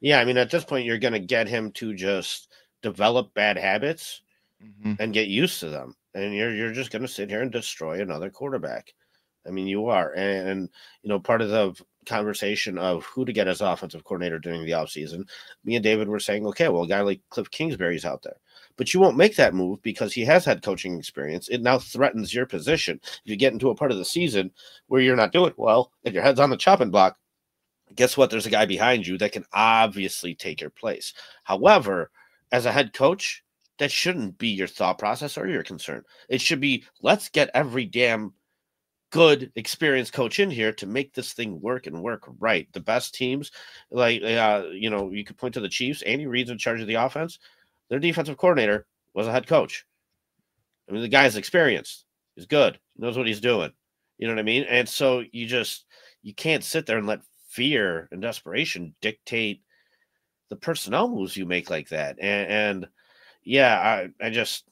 Yeah, I mean, at this point, you're going to get him to just develop bad habits mm-hmm. and get used to them, and you're you're just going to sit here and destroy another quarterback. I mean, you are, and, and you know, part of the conversation of who to get as offensive coordinator during the offseason, me and David were saying, okay, well, a guy like Cliff Kingsbury's out there. But you won't make that move because he has had coaching experience. It now threatens your position. If you get into a part of the season where you're not doing well and your head's on the chopping block, guess what? There's a guy behind you that can obviously take your place. However, as a head coach, that shouldn't be your thought process or your concern. It should be let's get every damn good experienced coach in here to make this thing work and work right. The best teams, like uh, you know, you could point to the Chiefs. Andy Reid's in charge of the offense. Their defensive coordinator was a head coach. I mean, the guy's experienced. He's good. He knows what he's doing. You know what I mean? And so you just you can't sit there and let fear and desperation dictate the personnel moves you make like that. And, and yeah, I, I just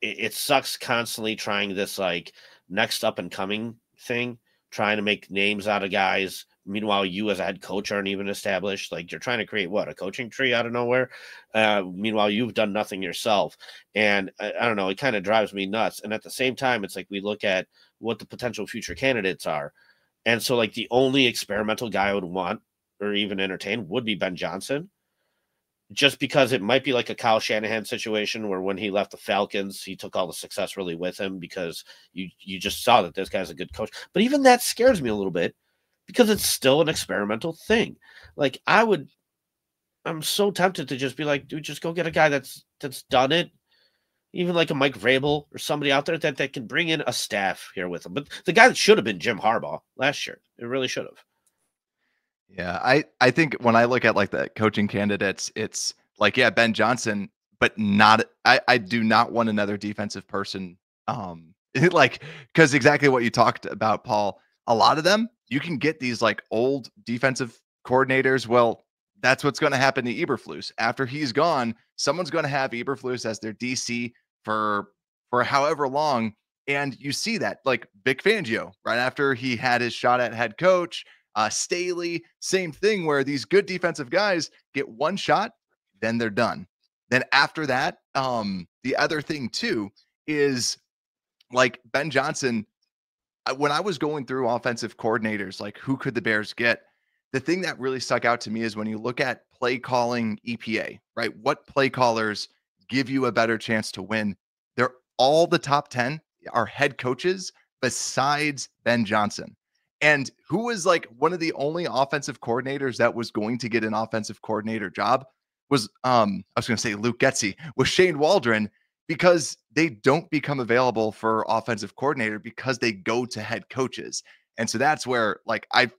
it, it sucks constantly trying this like next up and coming thing, trying to make names out of guys. Meanwhile, you as a head coach aren't even established. Like you're trying to create what a coaching tree out of nowhere. Uh, meanwhile, you've done nothing yourself, and I, I don't know. It kind of drives me nuts. And at the same time, it's like we look at what the potential future candidates are, and so like the only experimental guy I would want or even entertain would be Ben Johnson just because it might be like a Kyle Shanahan situation where when he left the Falcons, he took all the success really with him because you you just saw that this guy's a good coach. But even that scares me a little bit because it's still an experimental thing. Like I would I'm so tempted to just be like, dude, just go get a guy that's that's done it. Even like a Mike Vrabel or somebody out there that, that can bring in a staff here with them. But the guy that should have been Jim Harbaugh last year. It really should have. Yeah, I I think when I look at like the coaching candidates, it's like yeah, Ben Johnson, but not I I do not want another defensive person um like cuz exactly what you talked about Paul, a lot of them you can get these like old defensive coordinators, well, that's what's going to happen to Eberflus. After he's gone, someone's going to have Eberflus as their DC for for however long and you see that like Vic Fangio right after he had his shot at head coach uh, Staley, same thing where these good defensive guys get one shot, then they're done. Then after that, um, the other thing too is like Ben Johnson. When I was going through offensive coordinators, like who could the Bears get? The thing that really stuck out to me is when you look at play calling EPA, right? What play callers give you a better chance to win? They're all the top 10 are head coaches besides Ben Johnson. And who was like one of the only offensive coordinators that was going to get an offensive coordinator job was um I was going to say Luke Getsy was Shane Waldron because they don't become available for offensive coordinator because they go to head coaches. And so that's where like I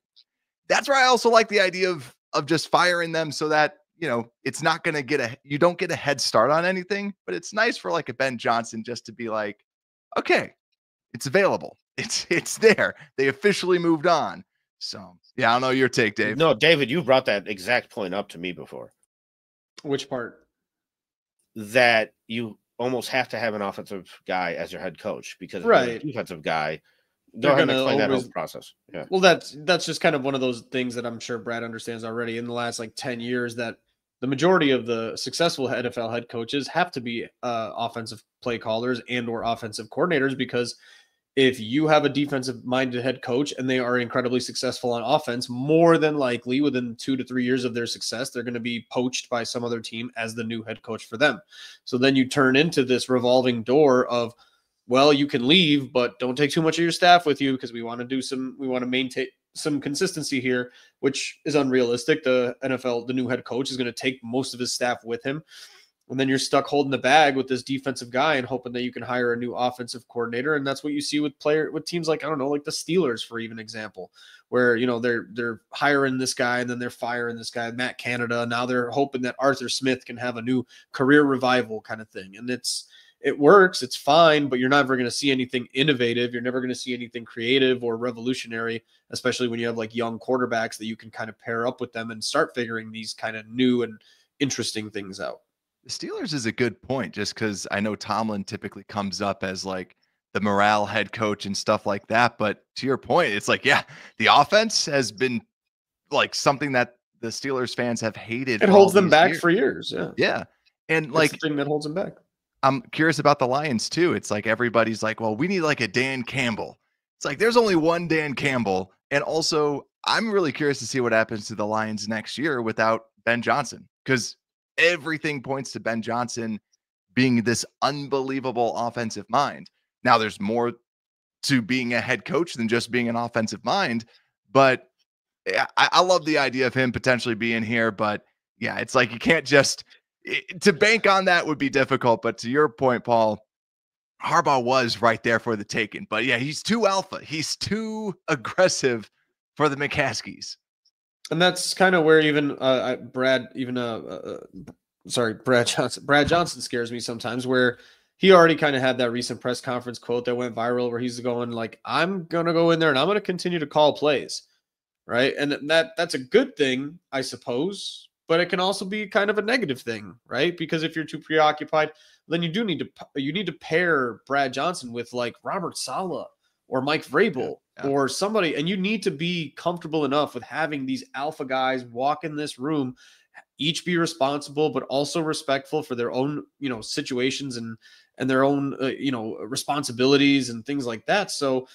that's where I also like the idea of of just firing them so that you know it's not going to get a you don't get a head start on anything, but it's nice for like a Ben Johnson just to be like okay, it's available it's it's there. They officially moved on. So yeah, I don't know your take, Dave. No, David, you brought that exact point up to me before. Which part? That you almost have to have an offensive guy as your head coach because right. defensive guy. Go ahead and explain always, that whole process. Yeah. Well, that's that's just kind of one of those things that I'm sure Brad understands already. In the last like ten years, that the majority of the successful NFL head coaches have to be uh, offensive play callers and or offensive coordinators because if you have a defensive minded head coach and they are incredibly successful on offense, more than likely within two to three years of their success, they're going to be poached by some other team as the new head coach for them. So then you turn into this revolving door of, well, you can leave, but don't take too much of your staff with you because we want to do some, we want to maintain some consistency here, which is unrealistic. The NFL, the new head coach is going to take most of his staff with him. And then you're stuck holding the bag with this defensive guy and hoping that you can hire a new offensive coordinator. And that's what you see with player with teams like I don't know like the Steelers for even example where you know they're they're hiring this guy and then they're firing this guy Matt Canada. Now they're hoping that Arthur Smith can have a new career revival kind of thing. And it's it works it's fine but you're never going to see anything innovative you're never going to see anything creative or revolutionary especially when you have like young quarterbacks that you can kind of pair up with them and start figuring these kind of new and interesting things out the Steelers is a good point, just because I know Tomlin typically comes up as like the morale head coach and stuff like that. But to your point, it's like, yeah, the offense has been like something that the Steelers fans have hated. It holds them back years. for years. Yeah. Yeah. And That's like the thing that holds them back. I'm curious about the Lions too. It's like everybody's like, well, we need like a Dan Campbell. It's like there's only one Dan Campbell. And also, I'm really curious to see what happens to the Lions next year without Ben Johnson because everything points to Ben Johnson being this unbelievable offensive mind. Now, there's more to being a head coach than just being an offensive mind, but I, I love the idea of him potentially being here. But yeah, it's like you can't just to bank on that would be difficult. But to your point, Paul, Harbaugh was right there for the taking. But yeah, he's too alpha. He's too aggressive for the McCaskeys. And that's kind of where even uh, Brad, even uh, uh, sorry, Brad Johnson, Brad Johnson scares me sometimes. Where he already kind of had that recent press conference quote that went viral, where he's going like, "I'm gonna go in there and I'm gonna continue to call plays," right? And that that's a good thing, I suppose but it can also be kind of a negative thing, right? Because if you're too preoccupied, then you do need to you need to pair Brad Johnson with like Robert Saleh or Mike Vrabel yeah, yeah. or somebody, and you need to be comfortable enough with having these alpha guys walk in this room, each be responsible but also respectful for their own you know situations and and their own uh, you know responsibilities and things like that. So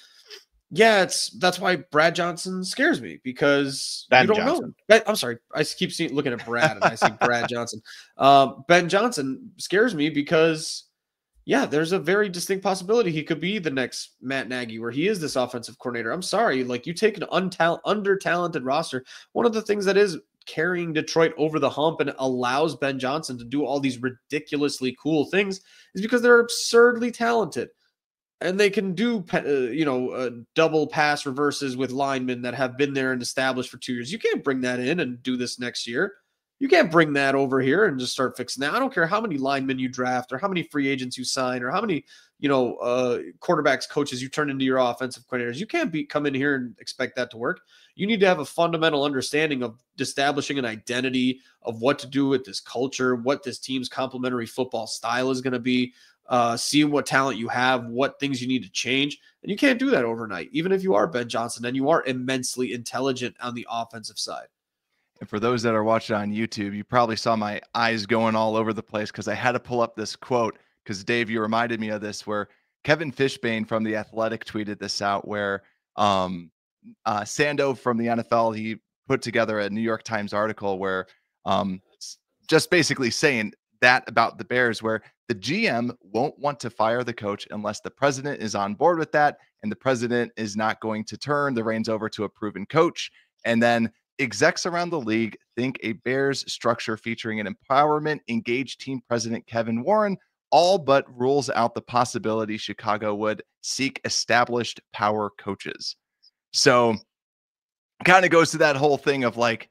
yeah, it's that's why Brad Johnson scares me because ben you don't Johnson. know. I'm sorry, I keep seeing looking at Brad and I see Brad Johnson. Um, ben Johnson scares me because yeah, there's a very distinct possibility he could be the next Matt Nagy, where he is this offensive coordinator. I'm sorry, like you take an untal- under talented roster. One of the things that is carrying Detroit over the hump and allows Ben Johnson to do all these ridiculously cool things is because they're absurdly talented and they can do uh, you know uh, double pass reverses with linemen that have been there and established for two years. You can't bring that in and do this next year. You can't bring that over here and just start fixing that. I don't care how many linemen you draft or how many free agents you sign or how many you know uh, quarterbacks coaches you turn into your offensive coordinators. You can't be come in here and expect that to work. You need to have a fundamental understanding of establishing an identity of what to do with this culture, what this team's complementary football style is going to be, uh, seeing what talent you have, what things you need to change. And you can't do that overnight, even if you are Ben Johnson and you are immensely intelligent on the offensive side. And for those that are watching on YouTube, you probably saw my eyes going all over the place because I had to pull up this quote because Dave, you reminded me of this where Kevin Fishbain from the Athletic tweeted this out where um, uh, Sando from the NFL he put together a New York Times article where um, just basically saying that about the Bears, where the GM won't want to fire the coach unless the president is on board with that. And the president is not going to turn the reins over to a proven coach. And then execs around the league think a Bears structure featuring an empowerment, engaged team president Kevin Warren all but rules out the possibility Chicago would seek established power coaches. So, kind of goes to that whole thing of like,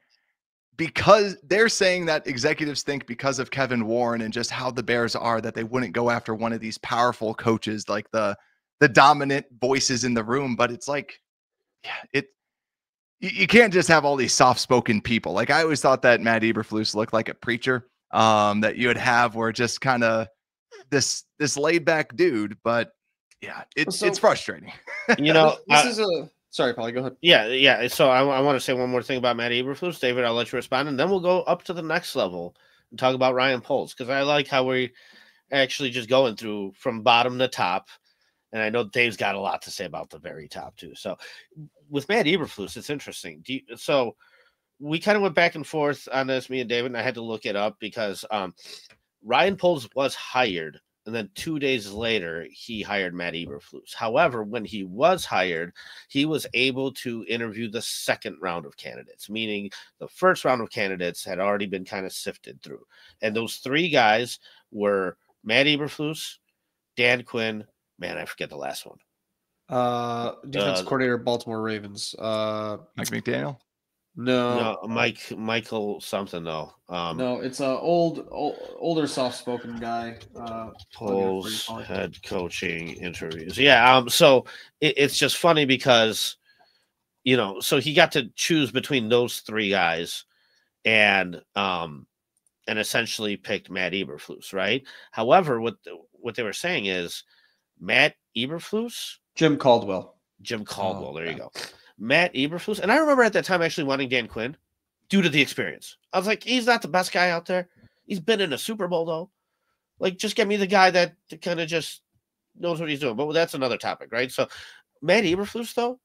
because they're saying that executives think because of Kevin Warren and just how the Bears are that they wouldn't go after one of these powerful coaches like the the dominant voices in the room but it's like yeah it you, you can't just have all these soft-spoken people. Like I always thought that Matt Eberflus looked like a preacher um that you would have where just kind of this this laid back dude but yeah it's so, it's frustrating. You know this, this is a Sorry, Polly, go ahead. Yeah, yeah. So I, I want to say one more thing about Matt Eberflus. David, I'll let you respond, and then we'll go up to the next level and talk about Ryan Poles because I like how we're actually just going through from bottom to top. And I know Dave's got a lot to say about the very top too. So with Matt Eberflus, it's interesting. You, so we kind of went back and forth on this, me and David, and I had to look it up because um, Ryan Poles was hired and then two days later he hired Matt Eberflus. However, when he was hired, he was able to interview the second round of candidates, meaning the first round of candidates had already been kind of sifted through. And those three guys were Matt Eberflus, Dan Quinn, man, I forget the last one. Uh, defense uh, coordinator, Baltimore Ravens. Uh, Mike McDaniel. No, no, Mike Michael something though. Um, no, it's a old, old older soft spoken guy. Uh, Poles head coaching interviews. Yeah. Um. So it, it's just funny because, you know, so he got to choose between those three guys, and um, and essentially picked Matt Eberflus, right? However, what the, what they were saying is Matt Eberflus, Jim Caldwell, Jim Caldwell. Oh, there yeah. you go. Matt Eberflus, and I remember at that time actually wanting Dan Quinn due to the experience. I was like, he's not the best guy out there. He's been in a Super Bowl though. Like, just get me the guy that kind of just knows what he's doing. But that's another topic, right? So, Matt Eberflus, though,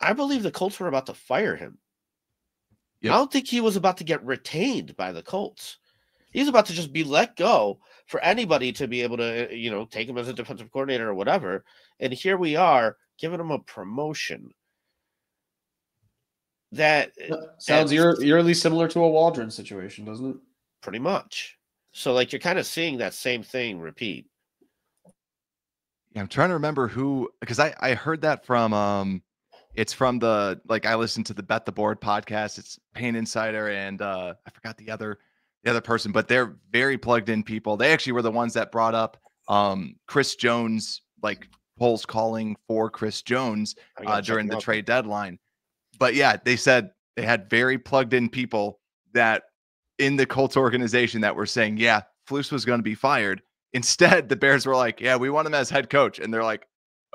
I believe the Colts were about to fire him. Yep. I don't think he was about to get retained by the Colts. He's about to just be let go for anybody to be able to, you know, take him as a defensive coordinator or whatever. And here we are giving him a promotion. That sounds eerily similar to a Waldron situation, doesn't it? Pretty much. So, like, you're kind of seeing that same thing repeat. Yeah, I'm trying to remember who because I I heard that from um it's from the like I listened to the Bet the Board podcast. It's Pain Insider and uh I forgot the other the other person, but they're very plugged in people. They actually were the ones that brought up um Chris Jones like Poles calling for Chris Jones uh, during the trade deadline. But yeah, they said they had very plugged in people that in the Colts organization that were saying, yeah, Flus was going to be fired. Instead, the Bears were like, yeah, we want him as head coach. And they're like,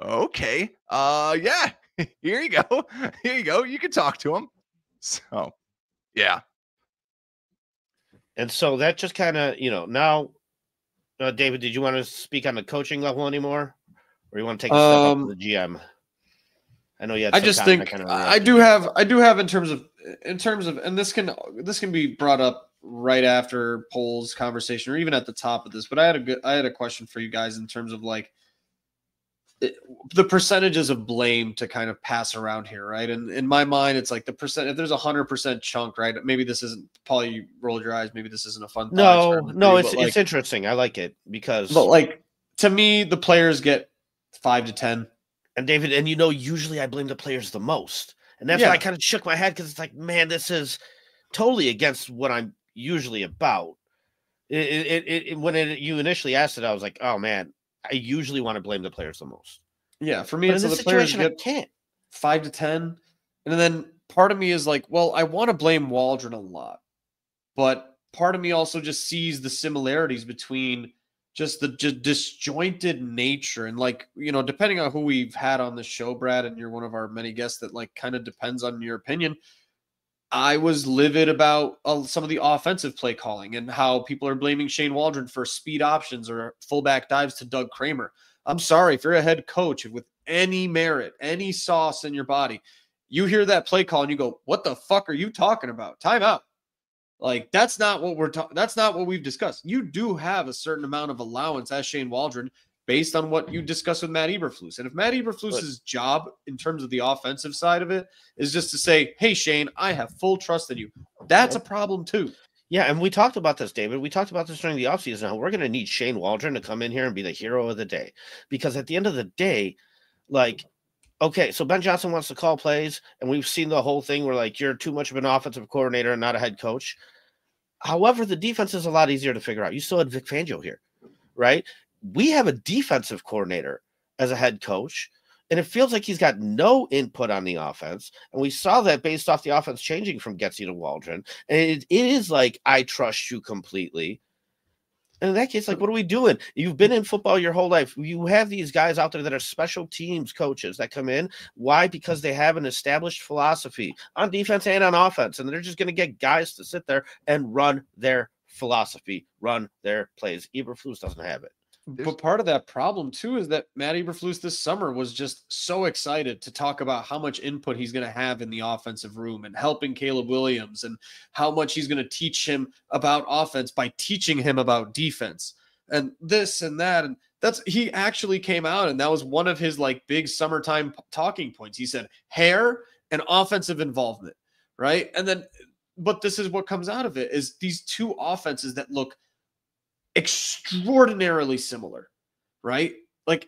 okay, uh, yeah, here you go. Here you go. You can talk to him. So, yeah. And so that just kind of, you know, now, uh, David, did you want to speak on the coaching level anymore? Or you want to take a step um, up to the GM? I know you had I just think kind of I do have I do have in terms of in terms of and this can this can be brought up right after Poles conversation or even at the top of this, but I had a good I had a question for you guys in terms of like it, the percentages of blame to kind of pass around here, right? And in my mind, it's like the percent. If there's a hundred percent chunk, right? Maybe this isn't. Paul, you rolled your eyes. Maybe this isn't a fun. No, no, it's like, it's interesting. I like it because. But like to me, the players get five to ten. And David, and you know, usually I blame the players the most, and that's yeah. why I kind of shook my head because it's like, man, this is totally against what I'm usually about. It, it, it, when it, you initially asked it, I was like, oh man, I usually want to blame the players the most. Yeah, for me, but it's in the players get I can't. five to ten, and then part of me is like, well, I want to blame Waldron a lot, but part of me also just sees the similarities between just the just disjointed nature and like you know depending on who we've had on the show brad and you're one of our many guests that like kind of depends on your opinion I was livid about uh, some of the offensive play calling and how people are blaming Shane Waldron for speed options or fullback dives to Doug Kramer. I'm sorry if you're a head coach with any merit, any sauce in your body, you hear that play call and you go, "What the fuck are you talking about? Timeout." Like that's not what we're talking. That's not what we've discussed. You do have a certain amount of allowance as Shane Waldron based on what you discussed with Matt Eberflus. And if Matt Eberflus's job in terms of the offensive side of it is just to say, "Hey Shane, I have full trust in you," that's a problem too. Yeah, and we talked about this, David. We talked about this during the offseason. How we're going to need Shane Waldron to come in here and be the hero of the day, because at the end of the day, like okay, so Ben Johnson wants to call plays, and we've seen the whole thing where like you're too much of an offensive coordinator and not a head coach. However, the defense is a lot easier to figure out. You still had Vic Fangio here, right? we have a defensive coordinator as a head coach, and it feels like he's got no input on the offense. And we saw that based off the offense changing from Getsy to Waldron. And it, it is like, I trust you completely. And in that case, like, what are we doing? You've been in football your whole life. You have these guys out there that are special teams coaches that come in. Why? Because they have an established philosophy on defense and on offense. And they're just going to get guys to sit there and run their philosophy, run their plays. Eberflus doesn't have it. But part of that problem too is that Matt Eberflus this summer was just so excited to talk about how much input he's going to have in the offensive room and helping Caleb Williams and how much he's going to teach him about offense by teaching him about defense and this and that and that's he actually came out and that was one of his like big summertime talking points. He said hair and offensive involvement, right? And then but this is what comes out of it is these two offenses that look extraordinarily similar, right? Like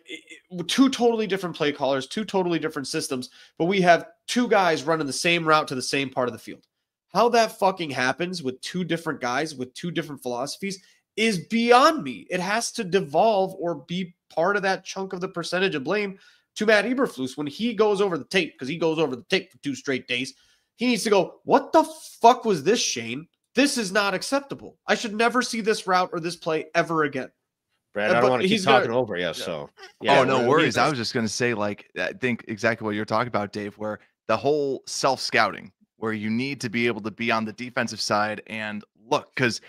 two totally different play callers, two totally different systems, but we have two guys running the same route to the same part of the field. How that fucking happens with two different guys with two different philosophies is beyond me. It has to devolve or be part of that chunk of the percentage of blame to Matt Eberflus when he goes over the tape because he goes over the tape for two straight days. He needs to go, What the fuck was this, Shane? This is not acceptable. I should never see this route or this play ever again. Brad, I don't want to keep talking gonna, over you. Yeah. So, oh, yeah, oh no worries. I was just going to say, like, I think exactly what you're talking about, Dave. Where the whole self scouting, where you need to be able to be on the defensive side and look because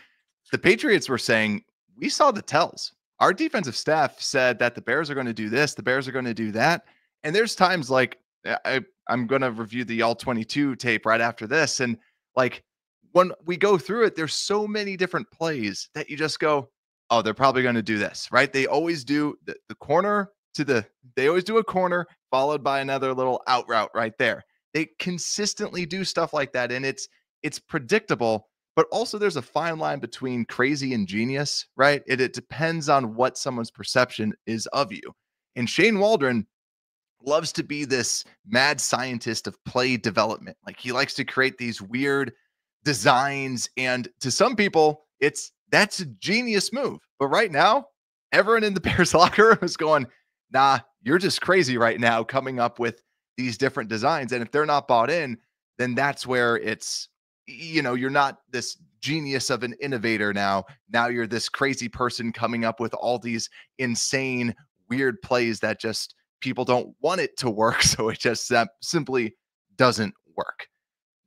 the Patriots were saying we saw the tells. Our defensive staff said that the Bears are going to do this, the Bears are going to do that, and there's times like I, I'm going to review the all 22 tape right after this, and like when we go through it, there's so many different plays that you just go, oh, they're probably going to do this, right? They always do the, the corner to the, they always do a corner followed by another little out route right there. They consistently do stuff like that. And it's, it's predictable, but also there's a fine line between crazy and genius, right? It, it depends on what someone's perception is of you. And Shane Waldron loves to be this mad scientist of play development. Like he likes to create these weird designs. And to some people, it's that's a genius move. But right now, everyone in the Bears locker room is going, nah, you're just crazy right now coming up with these different designs. And if they're not bought in, then that's where it's, you know, you're not this genius of an innovator now. Now you're this crazy person coming up with all these insane, weird plays that just people don't want it to work. So it just simply doesn't work.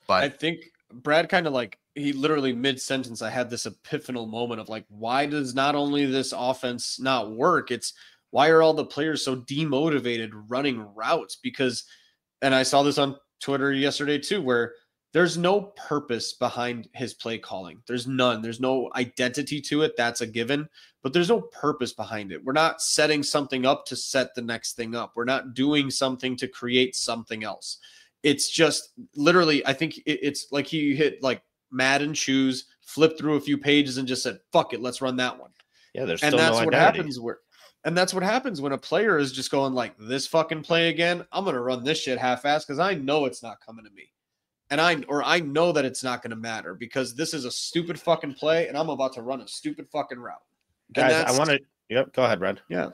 But I think Brad kind of like he literally mid sentence I had this epiphanal moment of like why does not only this offense not work it's why are all the players so demotivated running routes because and I saw this on Twitter yesterday too where there's no purpose behind his play calling. There's none. There's no identity to it. That's a given, but there's no purpose behind it. We're not setting something up to set the next thing up. We're not doing something to create something else it's just literally, I think it's like he hit like Madden shoes, flipped through a few pages and just said, fuck it, let's run that one. Yeah, there's and that's no what happens where and that's what happens when a player is just going like this fucking play again. I'm gonna run this shit half-ass because I know it's not coming to me. And I or I know that it's not gonna matter because this is a stupid fucking play and I'm about to run a stupid fucking route. Guys, I want to yep, go ahead, Red. Yeah.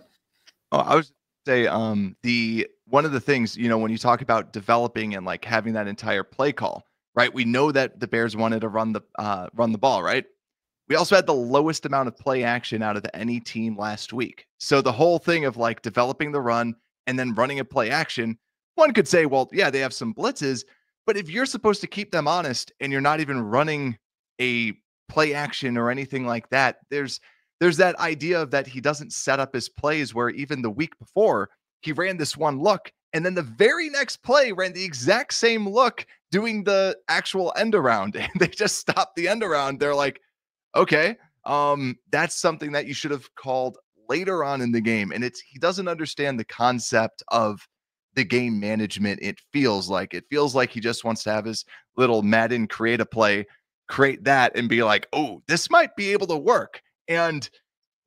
Oh, I was say um the one of the things you know when you talk about developing and like having that entire play call right? We know that the bears wanted to run the uh run the ball right? We also had the lowest amount of play action out of any team last week. So the whole thing of like developing the run and then running a play action one could say well yeah they have some blitzes but if you're supposed to keep them honest and you're not even running a play action or anything like that there's there's that idea of that he doesn't set up his plays where even the week before he ran this one look and then the very next play ran the exact same look doing the actual end around and they just stopped the end around. They're like okay um that's something that you should have called later on in the game. And it's he doesn't understand the concept of the game management. It feels like it feels like he just wants to have his little madden create a play create that and be like oh this might be able to work. And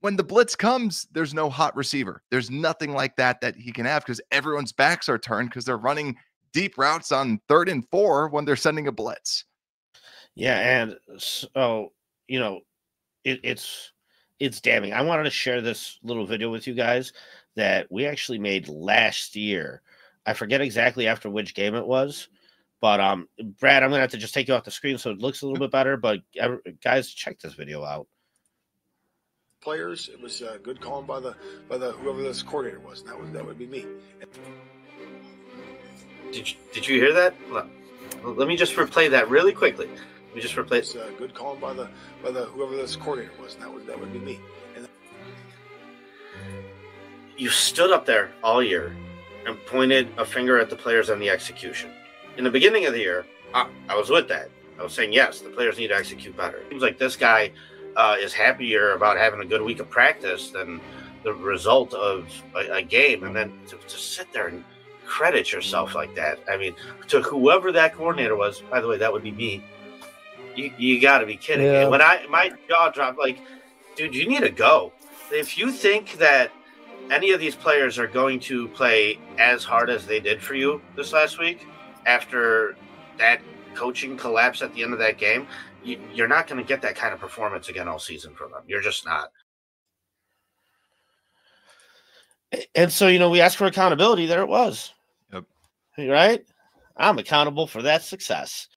when the blitz comes, there's no hot receiver. There's nothing like that that he can have because everyone's backs are turned because they're running deep routes on third and four when they're sending a blitz. Yeah, and so you know, it, it's it's damning. I wanted to share this little video with you guys that we actually made last year. I forget exactly after which game it was, but um, Brad, I'm gonna have to just take you off the screen so it looks a little bit better. But guys, check this video out players. It was uh, good calling by the by the whoever this coordinator was. And that was that would be me. Did you, did you hear that? Let me just replay that really quickly. Let me just replay. It was uh, good calling by the by the whoever this coordinator was. And that would that would be me. And you stood up there all year and pointed a finger at the players on the execution. In the beginning of the year, I, I was with that. I was saying yes, the players need to execute better. It seems like this guy uh, is happier about having a good week of practice than the result of a, a game. And then to, to, sit there and credit yourself like that. I mean, to whoever that coordinator was, by the way, that would be me. You, you got to be kidding yeah. me. When I my jaw dropped, like, dude, you need to go. If you think that any of these players are going to play as hard as they did for you this last week after that coaching collapse at the end of that game, you, are not going to get that kind of performance again all season from them. You're just not. And so, you know, we asked for accountability. There it was. Yep. Right? I'm accountable for that success.